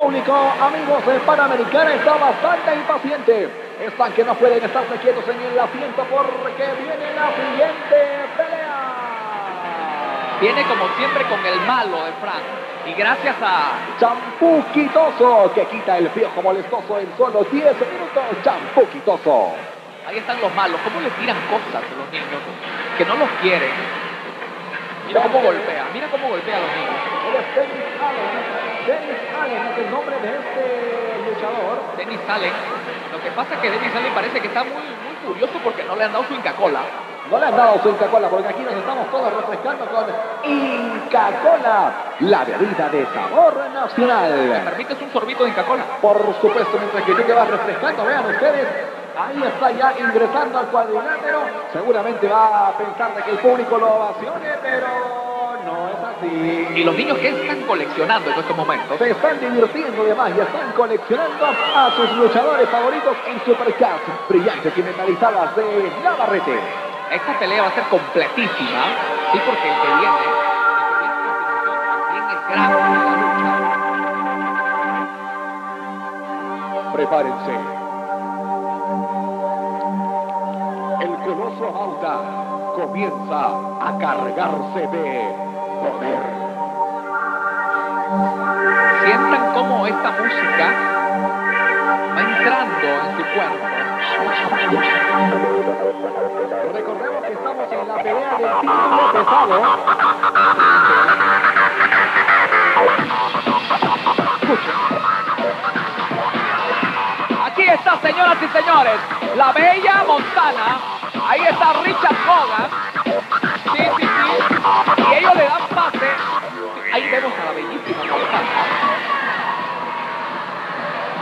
Público, amigos de Panamericana, está bastante impaciente. Están que no pueden estarse quietos en el asiento porque viene la siguiente pelea. Viene como siempre con el malo de Frank. Y gracias a Champú Quitoso, que quita el piojo molestoso en solo 10 minutos. Champú Quitoso. Ahí están los malos. ¿Cómo le tiran cosas a los niños? Que no los quieren. Mira cómo golpea. Mira cómo golpea a los niños. Él es Dennis Allen. Dennis Allen es el nombre de este luchador. Dennis Allen. Lo que pasa es que Dennis Allen parece que está muy, muy furioso porque no le han dado su Inca Cola. No le han dado su Inca Cola porque aquí nos estamos todos refrescando con Inca Cola, la bebida de sabor ¿Me nacional. permites un sorbito de Inca Cola? Por supuesto, mientras que tú te vas refrescando, vean ustedes, ahí está ya ingresando al cuadrilátero. Seguramente va a pensar de que el público lo ovacione, pero no es así. Y los niños que están coleccionando en estos momentos. Se están divirtiendo además y están coleccionando a sus luchadores favoritos en Supercats brillantes y metalizadas de Navarrete. Esta pelea va a ser completísima. Sí, porque el que viene, el que viene a continuación también es. Prepárense. El coloso Auta comienza a cargarse de poder. Sientan cómo esta música va entrando en su cuerpo. Recordemos que estamos en la pelea del título pesado. Aquí está, señoras y señores, la bella A la bellísima Montana.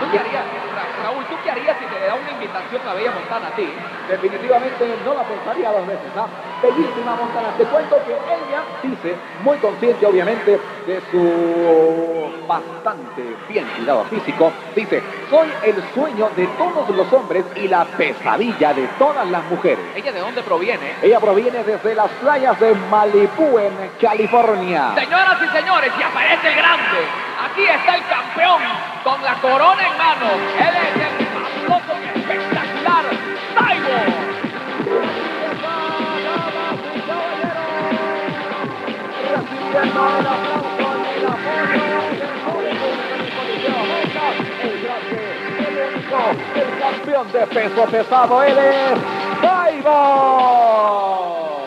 ¿Tú qué harías, Ra- Raúl, tú qué harías si te da una invitación a Bella Montana a ti? Definitivamente no la pensaría dos veces. ¿ah? Bellísima Montana. Te cuento que ella dice, muy consciente obviamente de su bastante bien cuidado físico, dice, soy el sueño de todos los hombres y la pesadilla de todas las mujeres. ¿Ella de dónde proviene? Ella proviene desde las playas de Malibu en California. Señoras y señores, y aparece el grande. Aquí está el campeón con la corona en mano. Él es el fabuloso y espectacular Cyborg. Recibiendo el campeón de peso pesado, él es Cyborg.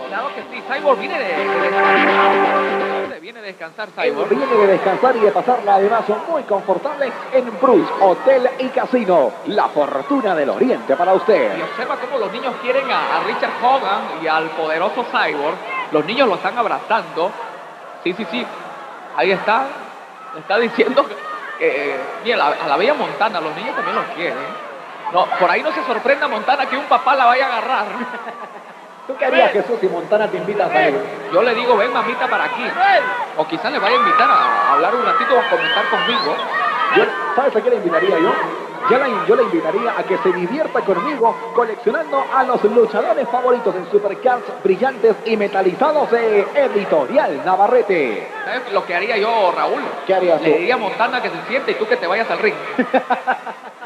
Claro que sí, Cyborg viene de, de. Viene de descansar Cyborg. viene de descansar y de pasarla además muy confortable en Bruce Hotel y Casino. La fortuna del Oriente para usted. Y observa cómo los niños quieren a, a Richard Hogan y al poderoso Cyborg. Los niños lo están abrazando. Sí, sí, sí. Ahí está. Está diciendo que, que, mira, la- a la bella Montana, los niños también los quieren. No, por ahí no se sorprenda Montana que un papá la vaya a agarrar. ¿Tú qué harías, Jesús, si Montana te invita a salir? Yo le digo, ven mamita para aquí. O quizás le vaya a invitar a hablar un ratito o a comentar conmigo. Yo, ¿Sabes a qué le invitaría yo? Yo la, yo la invitaría a que se divierta conmigo coleccionando a los luchadores favoritos en Supercars brillantes y metalizados de Editorial Navarrete. ¿Sabes lo que haría yo, Raúl? ¿Qué harías Le diría a Montana que se siente y tú que te vayas al ring.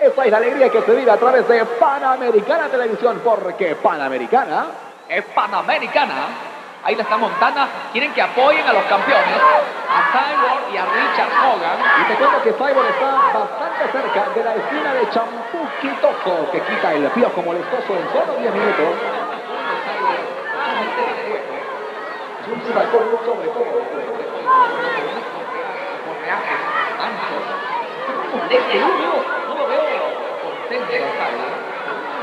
Esa es la alegría que se vive a través de Panamericana Televisión, porque Panamericana es Panamericana. Ahí la está Montana. Quieren que apoyen a los campeones, a Cyborg y a Richard Hogan. Y te cuento que Cyborg está bastante cerca de la esquina de Champú que quita el piojo molestoso en solo 10 minutos. Un sobre todo. No lo veo, contento de Cyborg.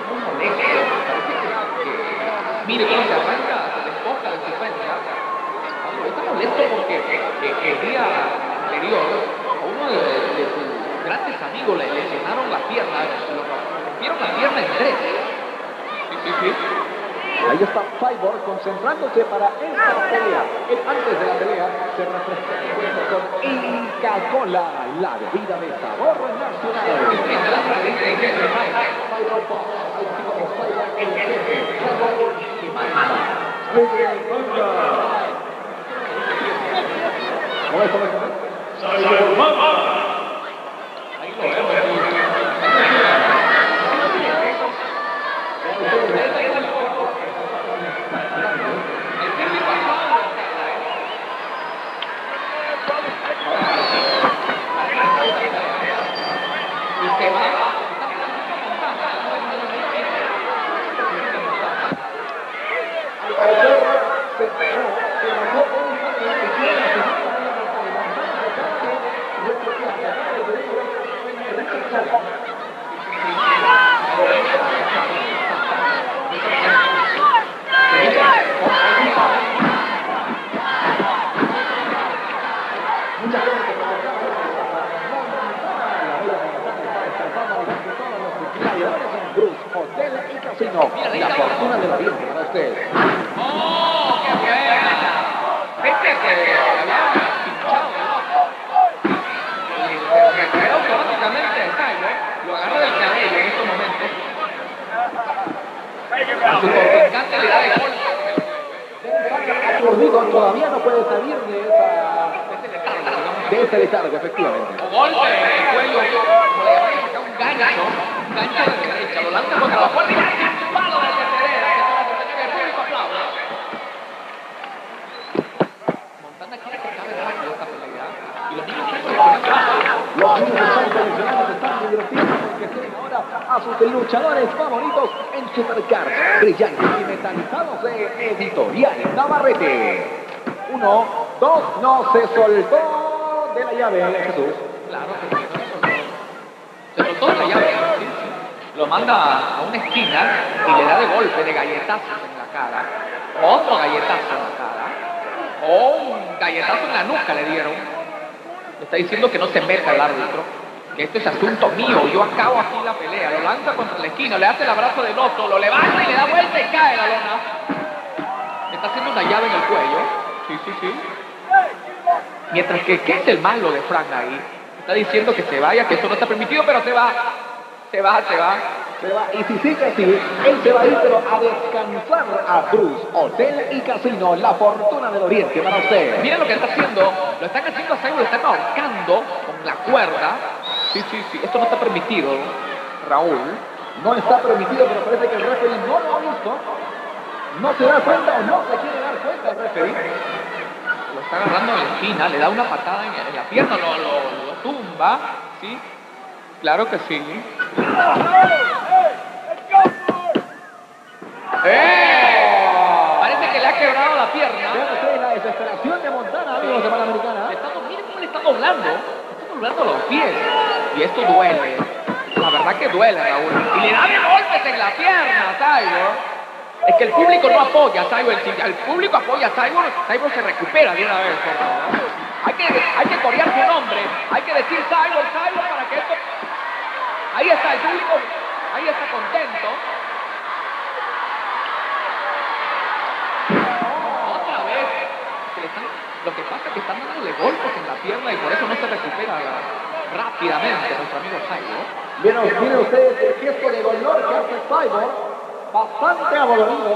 Muy molesto. Parece que, que- mire cómo se arranca, se despoja de su frente. Está molesto porque eh, el día anterior a uno de, sus grandes amigos le lesionaron la pierna, lo rompieron la pierna en tres. Ahí está Cyborg concentrándose para esta pelea. Él antes de la pelea se refresca con Inca Cola, la bebida de sabor nacional. Box, Efectivamente. O golpe en el cuello, como le llaman, saca un gancho, un gancho de derecha, lo lanza contra la puerta y ¡ay, qué palo de tercera! Que se la sostiene, el público aplaude. Montana quiere que acabe rápido esta pelea y los niños ponen bravos. Los niños están coleccionados, están porque tienen ahora a sus luchadores favoritos en brillantes y metalizados de Editorial Navarrete. Uno, dos, no se soltó de la llave, Jesús. Claro se soltó llave. Lo manda a una esquina y le da de golpe, de galletazos en la cara. Otro galletazo en la cara. O un galletazo en la nuca le dieron. Está diciendo que no se meta el árbitro, que esto es asunto mío, yo acabo aquí la pelea. Lo lanza contra la esquina, le hace el abrazo del otro, lo levanta y le da vuelta y cae la lona. Le está haciendo una llave en el cuello. Sí, sí, sí. Mientras que, ¿qué es el malo de Frank ahí? Está diciendo que se vaya, que eso no está permitido, pero se va. Se va, se va. Se va, y si sigue así, él se va a ir pero a descansar a Bruce, Hotel y Casino, la fortuna del Oriente para usted. Miren lo que está haciendo. Lo están haciendo a Cyborg, lo están ahorcando con la cuerda. Sí, sí, sí. Esto no está permitido, Raúl. No está permitido, pero parece que el referee no lo ha visto. No se da cuenta o no se quiere dar cuenta el referee. Lo está agarrando en la esquina, le da una patada en, en la pierna, lo, lo, lo tumba. ¿Sí? Claro que sí. ¡Eh! Parece que le ha quebrado la pierna. La desesperación de Montana, amigos de Panamericana. Miren cómo le está doblando. Le está doblando los pies. Y esto duele. La verdad que duele, Raúl. Y le da de golpes en la pierna Cyborg. Es que el público no apoya a Cyborg. El público apoya a Cyborg, Cyborg se recupera de una vez. Hay que, hay que corear su nombre. Hay que decir Cyborg, Cyborg para que esto... Ahí está el público. Ahí está contento. Otra vez. lo que pasa es que están dándole golpes en la pierna y por eso no se recupera rápidamente nuestro amigo Cyborg. Miren, miren ustedes el gesto de dolor que hace Cyborg, bastante adolorido.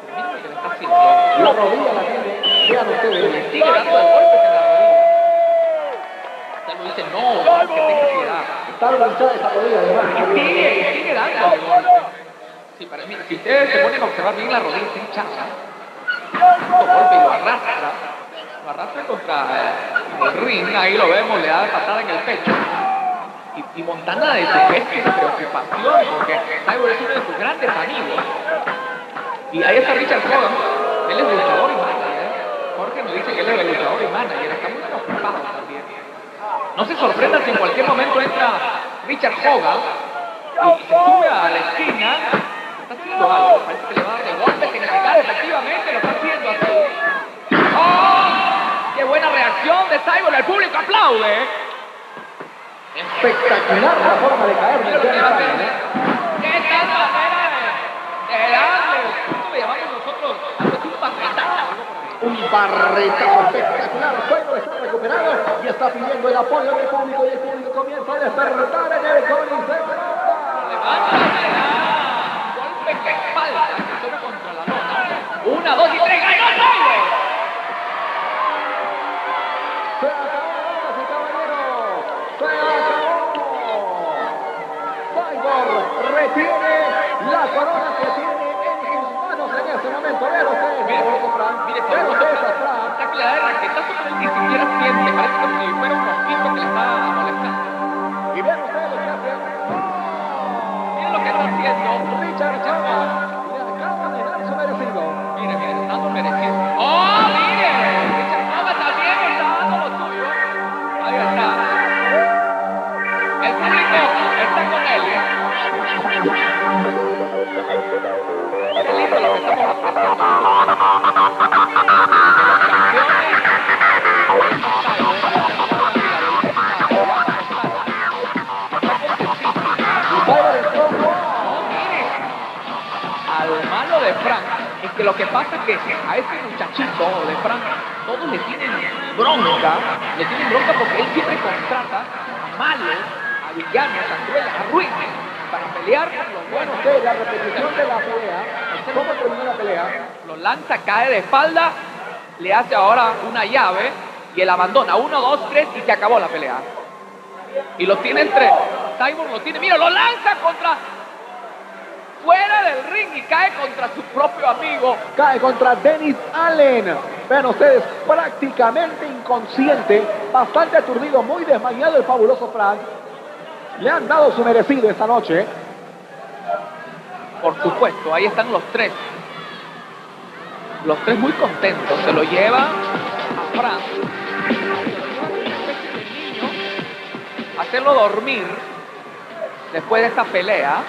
Pero miren lo que le está haciendo. La rodilla la tiene, vean Le ustedes. sigue dando de golpes en la rodilla. Cyborg dice, no, que tenga piedad. Está lanzada esa rodilla, además. Y sigue, sigue dando de golpes. Sí, para mí, si ustedes se ponen a observar bien la rodilla, está hinchada. Dando golpe y lo arrastra. Lo arrastra contra eh, el ring, ahí lo vemos, le da patada en el pecho. Y, y Montana de su y de preocupación, porque Cyborg es uno de sus grandes amigos. Y ahí está Richard Hogan, él es luchador y manager. Jorge nos dice que él es luchador y manager, está muy preocupado también. No se sorprendan si en cualquier momento entra Richard Hogan y se sube a la esquina, está haciendo algo, parece que le va a dar de golpe, que en la cara efectivamente lo está haciendo así. ¡Oh! ¡Qué buena reacción de Cyborg! El público aplaude. Espectacular la forma de caer de que. Cyborg. ¿Qué tal manera de, de darle? ¿Cómo le llamamos nosotros? Un ahí. Un barretazo espectacular. Está recuperado y está pidiendo el apoyo del público y el público comienza a despertar en el coliseo. Golpe espalda que choca contra la lona. Una, dos y tres. ¡Ganó Sie haben mich alles gemacht. Que lo que pasa es que a ese muchachito de Frank todos le tienen bronca, le tienen bronca porque él siempre contrata a malos, a villanos, a crueles, a ruines para pelear con los Bueno, buenos. ustedes, la repetición de la pelea. ¿Cómo terminó la pelea? Lo lanza, cae de espalda, le hace ahora una llave y él abandona. Uno, dos, tres y se acabó la pelea. Y lo tiene entre. Cyborg lo tiene, mira, lo lanza contra. Fuera del ring y cae contra su propio amigo. Cae contra Dennis Allen. Vean ustedes, prácticamente inconsciente, bastante aturdido, muy desmayado el fabuloso Frank. Le han dado su merecido esta noche. Por supuesto, ahí están los tres. Los tres muy contentos. Se lo lleva a Frank. Hacerlo dormir después de esta pelea.